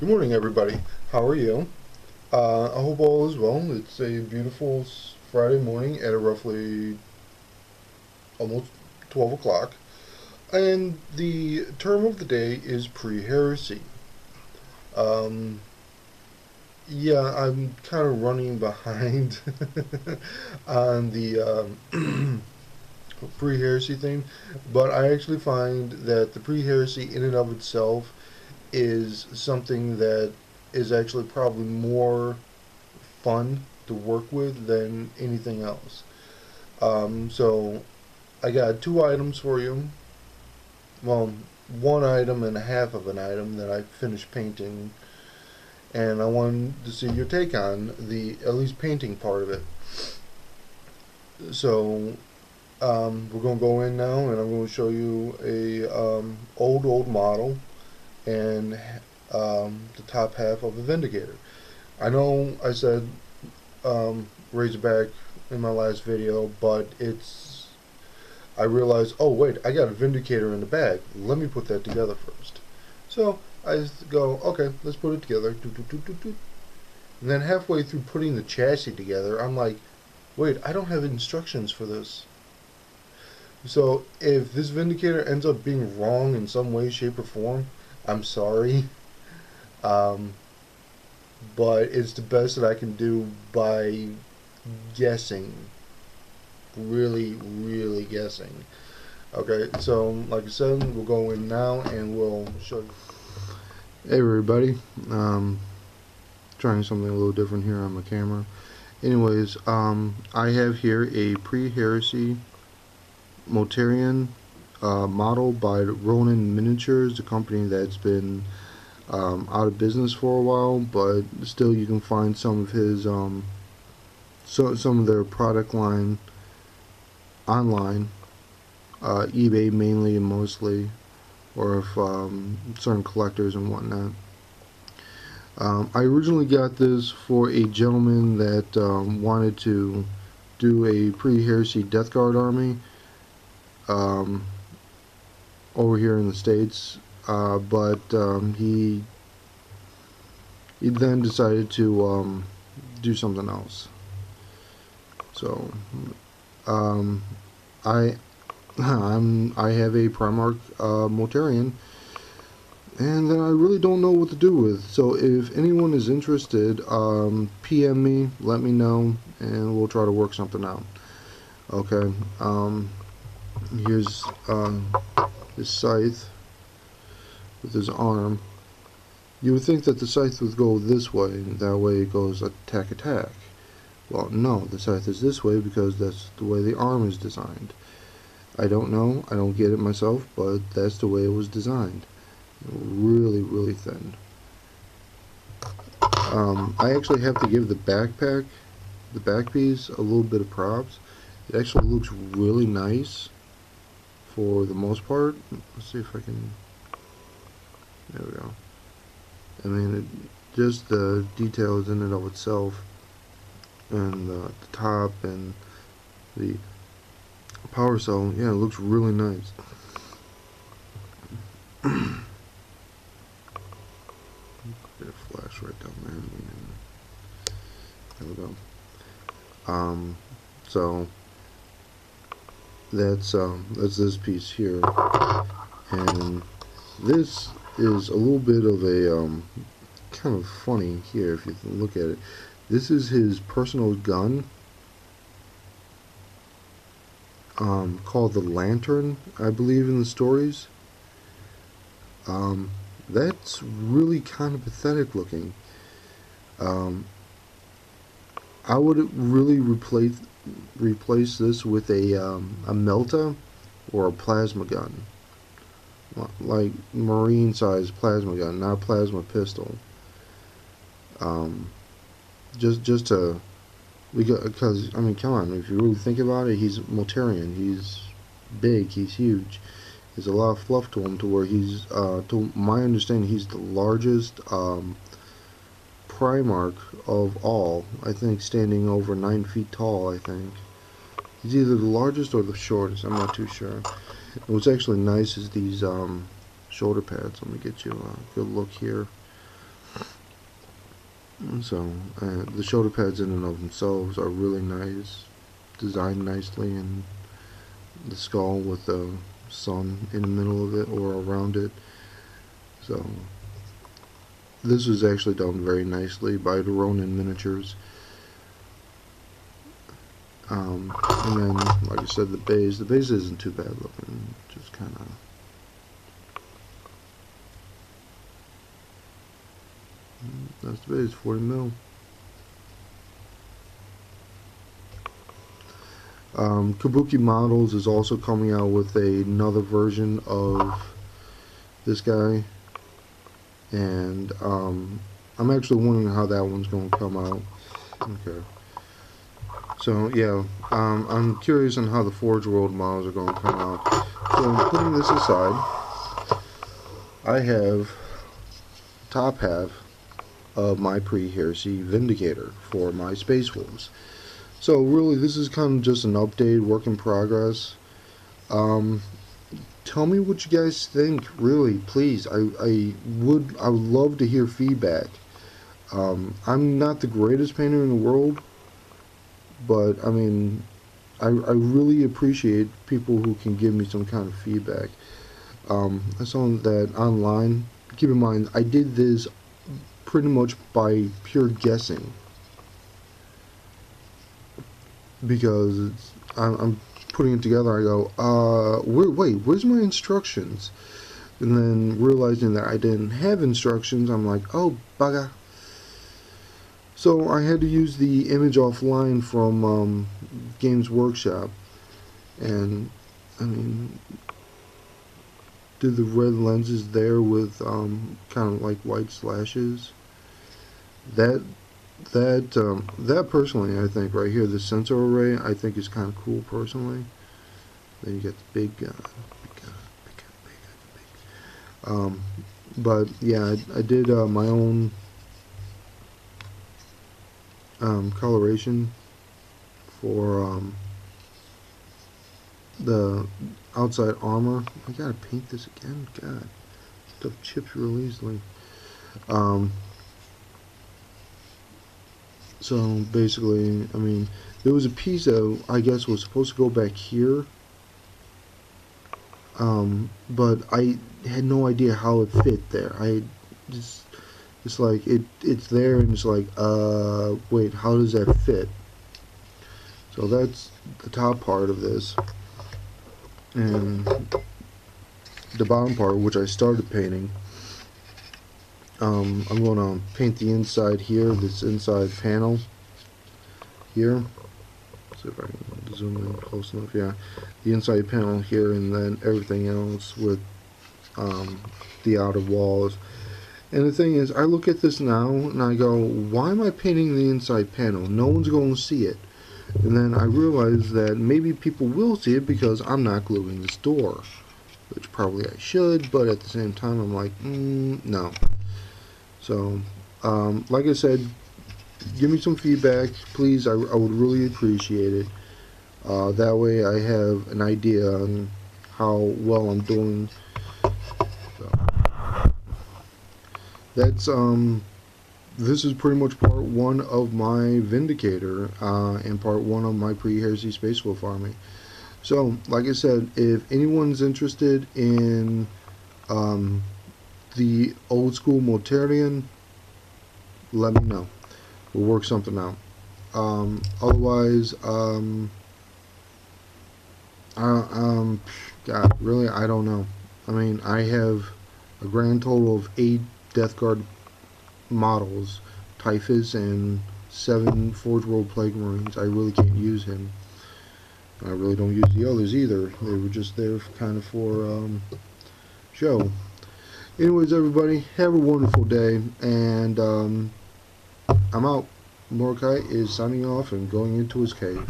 Good morning, everybody. How are you? Uh, I hope all is well. It's a beautiful Friday morning at roughly almost 12 o'clock. And the term of the day is pre-heresy. Um, yeah, I'm kind of running behind on the um, pre-heresy thing, but I actually find that the pre-heresy in and of itself is something that is actually probably more fun to work with than anything else. Um, so I got two items for you. Well, one item and a half of an item that I finished painting and I wanted to see your take on the at least painting part of it. So um, we're going to go in now and I'm going to show you a um, old old model and um, the top half of a Vindicator. I know I said um, Razorback in my last video, but it's I realized, oh wait, I got a Vindicator in the bag. Let me put that together first. So I go, okay, let's put it together. And then halfway through putting the chassis together, I'm like, wait, I don't have instructions for this. So if this Vindicator ends up being wrong in some way, shape, or form, I'm sorry. Um, but it's the best that I can do by guessing. Really, really guessing. Okay, so like I said, we'll go in now and we'll show you. Hey everybody, um, trying something a little different here on my camera. Anyways, um, I have here a pre-heresy Mortarion uh, model by Ronin Miniatures, a company that's been um, out of business for a while, but still you can find some of his um, so some of their product line online, uh, eBay mainly and mostly, or if um, certain collectors and whatnot. Um, I originally got this for a gentleman that um, wanted to do a pre-heresy Death Guard army. Um, over here in the States, uh, but um, he he then decided to um, do something else. So um, I I'm I have a Primarch uh, Mortarion and then I really don't know what to do with. So if anyone is interested, um, PM me, let me know, and we'll try to work something out. Okay. Um, here's um, his scythe with his arm. You would think that the scythe would go this way, and that way it goes attack attack. Well, no, the scythe is this way because that's the way the arm is designed. I don't know, I don't get it myself, but that's the way it was designed. Really, really thin. Um, I actually have to give the backpack, the back piece, a little bit of props. It actually looks really nice for the most part. Let's see if I can. There we go. I mean, it, just the details in and of itself, and the, the top and the power cell. Yeah, it looks really nice. Flash right down there. There we go. Um, so that's um, that's this piece here. And this is a little bit of a um, kind of funny here if you look at it. This is his personal gun um, called the Lantern I believe in the stories. Um, that's really kind of pathetic looking. Um, I would really replace replace this with a, um, a Melta or a plasma gun. Like marine size plasma gun, not a plasma pistol. Um, just just to because I mean come on if you really think about it he's Mortarion he's big he's huge there's a lot of fluff to him to where he's uh, to my understanding he's the largest um, Primarch of all. I think standing over 9 feet tall, I think. He's either the largest or the shortest, I'm not too sure. And what's actually nice is these um, shoulder pads. Let me get you a good look here. So uh, the shoulder pads in and of themselves are really nice, designed nicely, and the skull with the sun in the middle of it or around it. So this was actually done very nicely by the Ronin Miniatures. Um, and then, like I said, the base. The base isn't too bad looking. Just kind of. That's the base, 40 mil. Um, Kabuki Models is also coming out with a, another version of this guy. And um, I'm actually wondering how that one's going to come out. Okay. So yeah, um, I'm curious on how the Forge World models are going to come out. So putting this aside, I have top half of my pre-heresy Vindicator for my Space Wolves. So really, this is kind of just an update, work in progress. Um, tell me what you guys think. Really, please. I, I would I would love to hear feedback. Um, I'm not the greatest painter in the world, but I mean, I, I really appreciate people who can give me some kind of feedback. Um, I saw that online. Keep in mind, I did this pretty much by pure guessing because I'm, I'm, putting it together. I go, uh, where, wait, where's my instructions? And then realizing that I didn't have instructions, I'm like, oh, bugger. So I had to use the image offline from um, Games Workshop, and I mean, did the red lenses there with um, kind of like white slashes. That that um, that personally, I think right here, the sensor array, I think is kind of cool personally. Then you get the big, uh, big, big, big. Um, but yeah, I, I did uh, my own um, coloration for um, the outside armor. I gotta paint this again. God, stuff chips real easily. So basically, I mean, there was a piece that I guess was supposed to go back here. Um, but I had no idea how it fit there. I just, it's like, it, it's there and it's like, uh, wait, how does that fit? So that's the top part of this. And the bottom part, which I started painting, um, I'm going to paint the inside here, this inside panel here. See if I can zoom in close enough. Yeah, the inside panel here, and then everything else with um, the outer walls. And the thing is, I look at this now and I go, why am I painting the inside panel? No one's going to see it. And then I realize that maybe people will see it because I'm not gluing this door. Which probably I should, but at the same time I'm like, mm, no. So, um, like I said, give me some feedback, please. I, I would really appreciate it. Uh, that way I have an idea on how well I'm doing. So, that's, um, this is pretty much part one of my Vindicator uh, and part one of my pre-Heresy Space Wolf Army. So, like I said, if anyone's interested in um, the old school Mortarion, let me know. We'll work something out. Um, otherwise, um, uh, um, God, really, I don't know. I mean, I have a grand total of eight Death Guard models, Typhus, and seven Forge World Plague Marines. I really can't use him. I really don't use the others either. They were just there kind of for um, show anyways everybody have a wonderful day and um, I'm out. Mordecai is signing off and going into his cave